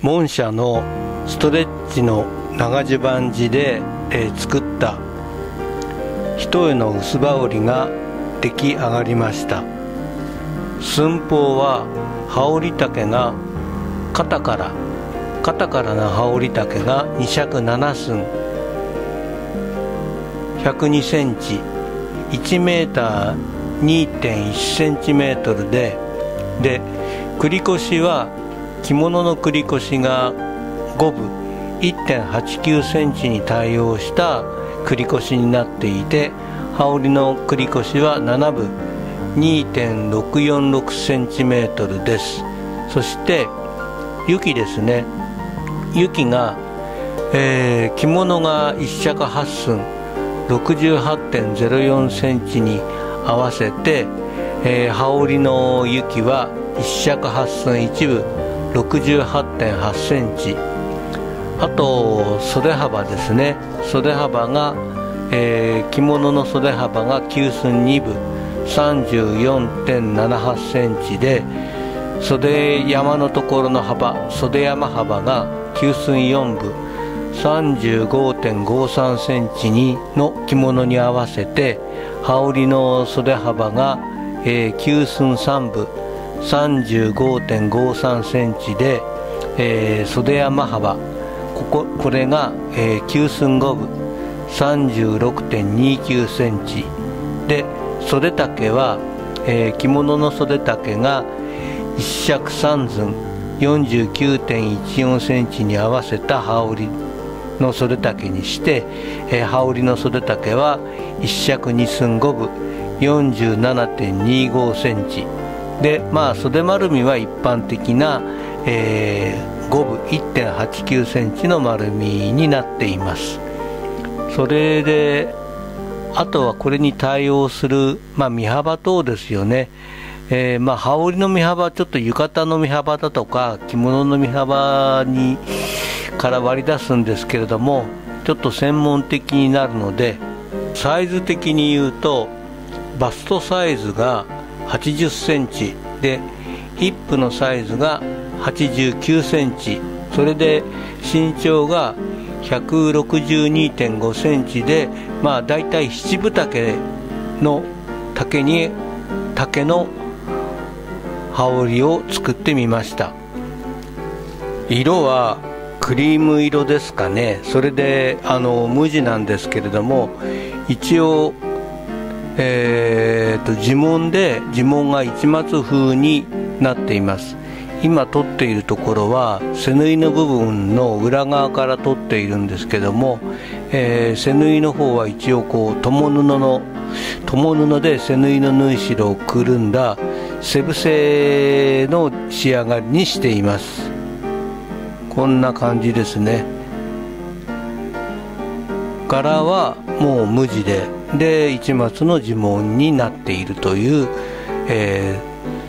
モン社のストレッチの長襦袢地で、えー、作った。一重の薄羽織が出来上がりました。寸法は羽織丈が肩から。肩からの羽織丈が2尺7寸。102センチ。1メーター2.1センチメートルで。で繰越は着物の繰り越しが5分。1.89センチに対応した繰越しになっていて羽織の繰越は7分。2.646センチメートルです。そして雪ですね。雪が、えー、着物が1尺8寸。68.04センチに合わせて、えー、羽織の雪は1尺8寸一部68.8センチ。あと袖幅ですね。袖幅が、えー、着物の袖幅が9寸2分。34.78センチで袖山のところの幅袖山幅が9寸4分。35.53センチにの着物に合わせて羽織の袖幅が、えー、9寸3分。35.53センチで、えー、袖山幅。こここれが、えー、9寸5分。36.29センチ。で袖丈は、えー、着物の袖丈が1尺3寸。49.14センチに合わせた羽織の袖丈にして、えー、羽織の袖丈は1尺2寸5分。47.25センチ。でまあ袖丸みは一般的な、えー、5分1.89センチの丸みになっています。それであとはこれに対応する、まあ、身幅等ですよね、えー、まあ羽織の身幅ちょっと浴衣の身幅だとか着物の身幅にから割り出すんですけれどもちょっと専門的になるのでサイズ的に言うとバストサイズが80センチ。でヒップのサイズが89センチ。それで身長が162.5センチ。でまあ大体七分丈の丈に丈の羽織を作ってみました。色はクリーム色ですかね。それであの無地なんですけれども一応えーと、地紋で地紋が市松風になっています。今撮っているところは背縫いの部分の裏側から撮っているんですけども、えー、背縫いの方は一応こう友布の友布で背縫いの縫い代をくるんだ背伏せの仕上がりにしています。こんな感じですね。柄はもう無地で。で市松の呪文になっているという、え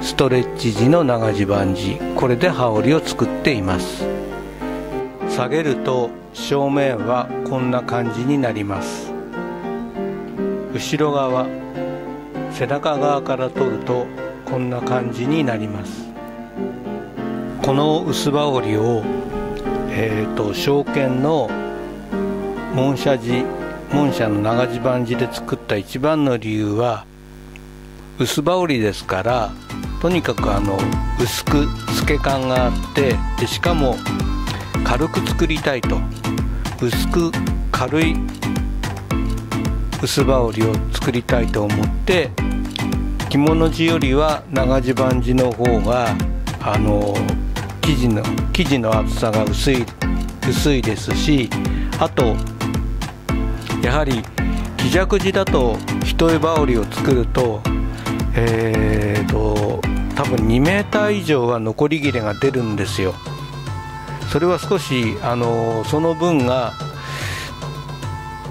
ー、ストレッチ時の長襦袢地これで羽織を作っています。下げると正面はこんな感じになります。後ろ側背中側から取るとこんな感じになります。この薄羽織をえーと、証券の門社寺門社の長襦袢地で作った一番の理由は薄羽織ですからとにかくあの薄く透け感があってでしかも軽く作りたいと。薄く軽い薄羽織を作りたいと思って着物地よりは長襦袢地の方があの生地の生地の厚さが薄い薄いですしあとやはり木尺地だと一重羽織を作るとえーと多分2メーター以上は残り切れが出るんですよ。それは少しあのその分が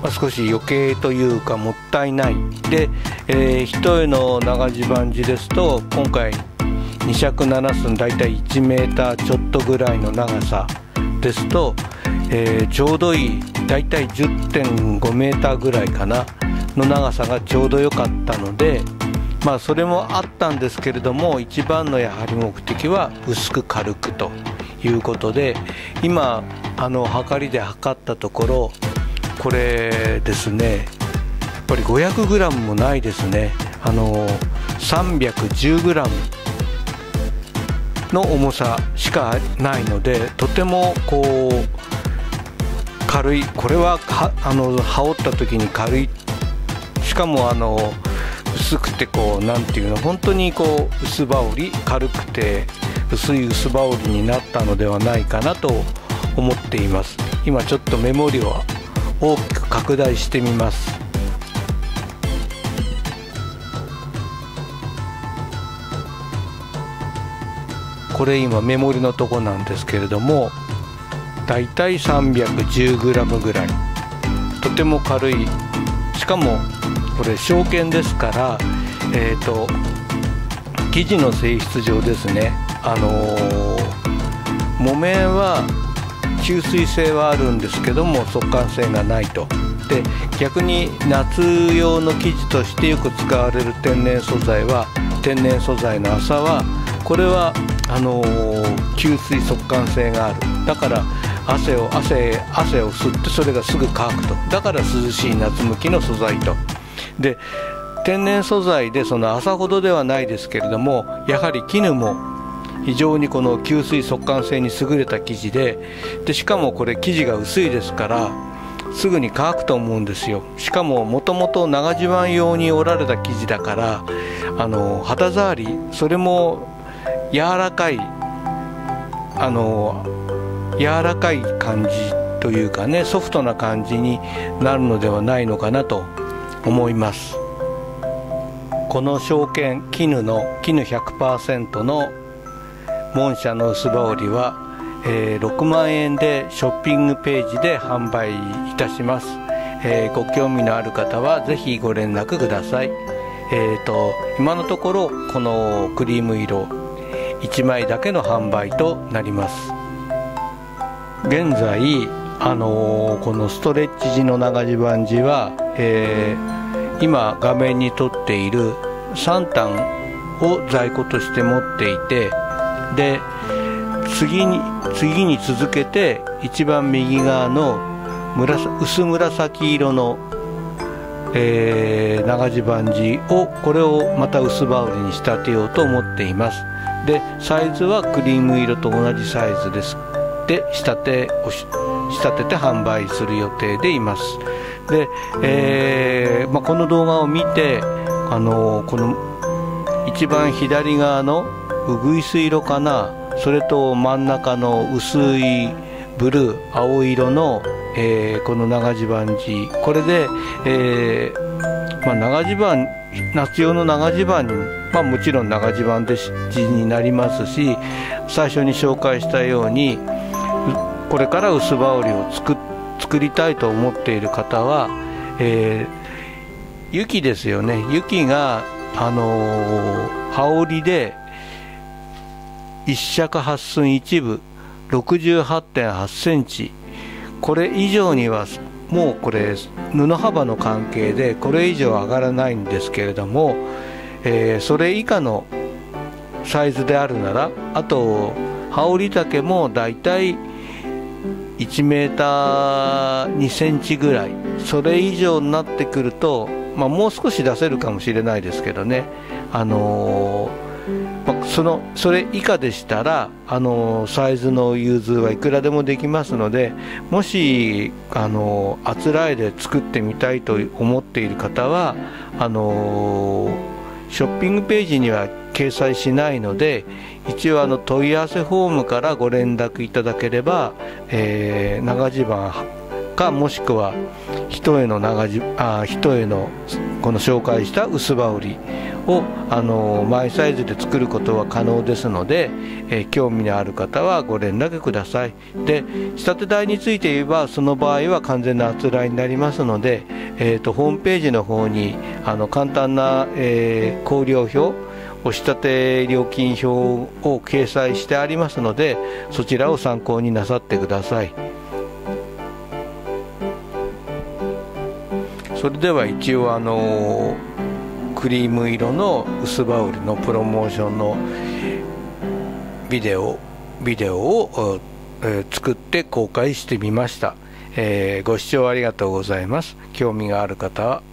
まあ、少し余計というかもったいない。で、えー、一重の長襦袢地ですと今回2尺7寸大体1メーターちょっとぐらいの長さですと、えー、ちょうどいい大体10.5メーターぐらいかなの長さがちょうど良かったのでまあそれもあったんですけれども一番のやはり目的は薄く軽くということで今あの測りで測ったところこれですねやっぱり 500g もないですね。あの 310g の重さしかないのでとてもこう軽い。これははあの羽織った時に軽い。しかもあの薄くてこう何ていうの本当にこう薄羽織。軽くて薄い薄羽織になったのではないかなと思っています。今ちょっとメモリを大きく拡大してみます。これ今メモリのとこなんですけれどもだいたい 310g ぐらい。とても軽い。しかもこれ証券ですからえっ、ー、と生地の性質上ですね。あのー、木綿は吸水性はあるんですけども速乾性がないと。で逆に夏用の生地としてよく使われる天然素材は天然素材の麻はこれはあのー、吸水速乾性がある。だから汗を汗汗を吸ってそれがすぐ乾くと。だから涼しい夏向きの素材と。で天然素材でその麻ほどではないですけれどもやはり絹も非常にこの吸水速乾性に優れた生地ででしかもこれ生地が薄いですからすぐに乾くと思うんですよ。しかももともと長襦袢用に織られた生地だからあの肌触りそれも柔らかいあの柔らかい感じというかねソフトな感じになるのではないのかなと思います。この証券絹の絹100%の門社の薄羽織は、えー、6万円でショッピングページで販売いたします、えー、ご興味のある方はぜひご連絡ください。えーと今のところこのクリーム色1枚だけの販売となります。現在あのー、このストレッチ時の長襦袢地は、えー、今画面に撮っている3単を在庫として持っていてで次に次に続けて一番右側の薄紫色の、えー、長襦袢地をこれをまた薄羽織に仕立てようと思っています。でサイズはクリーム色と同じサイズです。で仕立てを仕立てて販売する予定でいます。で、えー、まあ、この動画を見てあのこの一番左側のうぐいす色かなそれと真ん中の薄いブルー青色の、えー、この長襦袢地これで、えー、まあ、長襦袢夏用の長襦袢にまあ、もちろん長襦袢で地になりますし最初に紹介したようにこれから薄羽織を作作りたいと思っている方は、えー、雪ですよね。雪が、あのー、羽織で一尺八寸一部68.8センチ。これ以上にはもうこれ布幅の関係でこれ以上上がらないんですけれどもえー、それ以下のサイズであるならあと羽織丈もだいたい1メーター2センチぐらい。それ以上になってくると、まあ、もう少し出せるかもしれないですけどね、あのー、まあ、そのそれ以下でしたら、あのー、サイズの融通はいくらでもできますのでもし、あのー、あつらえで作ってみたいと思っている方はあのショッピングページには掲載しないので一応あの問い合わせフォームからご連絡いただければ、えー、長襦袢かもしくは一重の長じあ一重のこの紹介した薄羽織をあのマイサイズで作ることは可能ですので、えー、興味のある方はご連絡ください。で仕立て代について言えばその場合は完全なあつらいになりますので、えーと、ホームページの方にあの簡単な、えー、考慮表お仕立て料金表を掲載してありますのでそちらを参考になさってください。それでは一応あのクリーム色の薄羽織のプロモーションのビデオビデオを、えー、作って公開してみました、えー、ご視聴ありがとうございます。興味がある方は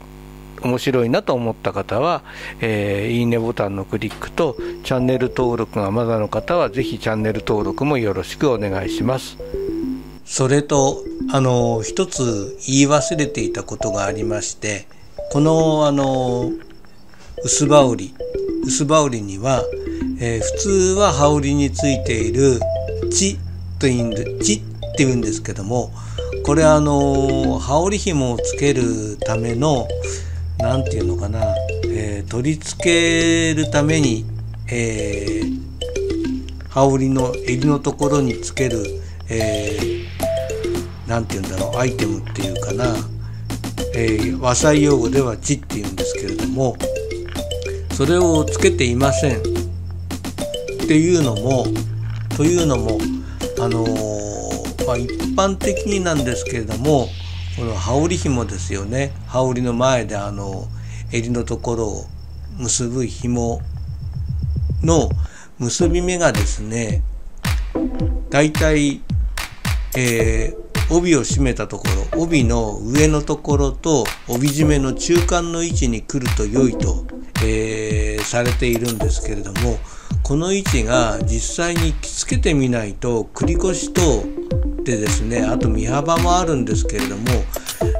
面白いなと思った方は、えー、いいねボタンのクリックとチャンネル登録がまだの方はぜひチャンネル登録もよろしくお願いします。それとあの一つ言い忘れていたことがありましてこのあの薄羽織薄羽織には、えー、普通は羽織についている「血」というんで「血」って言うんですけどもこれあの羽織紐をつけるための何て言うのかな、えー、取り付けるために、えー、羽織の襟のところにつける、えー、て言うんだろうアイテムっていうかな、えー、和裁用語では「地」って言うんですけれどもそれをつけていません。っていうのもというのもあのー、まあ、一般的になんですけれどもこの羽織紐ですよね。羽織の前であの襟のところを結ぶ紐の結び目がですねだいたい、え、帯を締めたところ帯の上のところと帯締めの中間の位置に来ると良いと、えー、されているんですけれどもこの位置が実際に着付けてみないと繰り越しとてですねあと身幅もあるんですけれども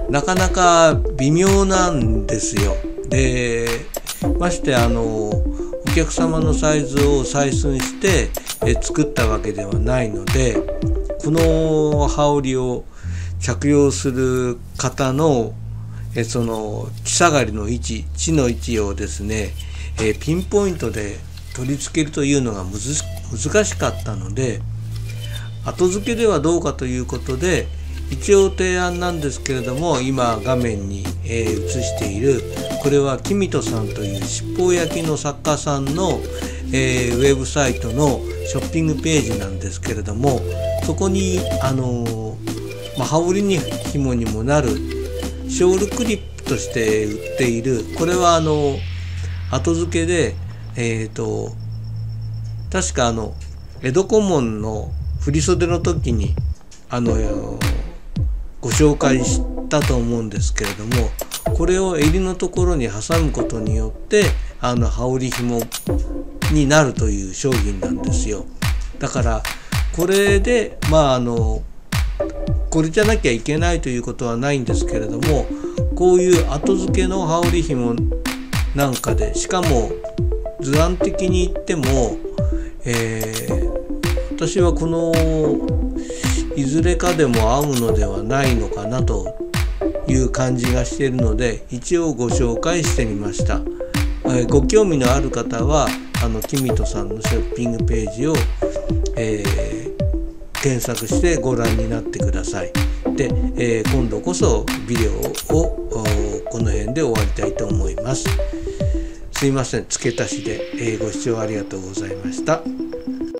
なかなか微妙なんですよ。でましてあのお客様のサイズを採寸してえ作ったわけではないのでこの羽織を着用する方のえその木下がりの位置地の位置をですねえピンポイントで取り付けるというのが難しかったので後付けではどうかということで一応提案なんですけれども今画面に、えー、映しているこれはキミトさんという七宝焼きの作家さんの、えー、ウェブサイトのショッピングページなんですけれどもそこにあのー、まあ、羽織に紐にもなるショールクリップとして売っているこれはあの後付けでえっ、ー、と確かあの江戸古門の振袖の時にあのご紹介したと思うんですけれどもこれを襟のところに挟むことによってあの羽織紐になるという商品なんですよ。だからこれでまああのこれじゃなきゃいけないということはないんですけれどもこういう後付けの羽織紐なんかでしかも図案的に言っても、えー、私はこのいずれかでも合うのではないのかなという感じがしているので一応ご紹介してみました、えー、ご興味のある方はあのキミトさんのショッピングページを、えー、検索してご覧になってください。で、えー、今度こそビデオをこの辺で終わりたいと思います。すいません。付け足しで、えご視聴ありがとうございました。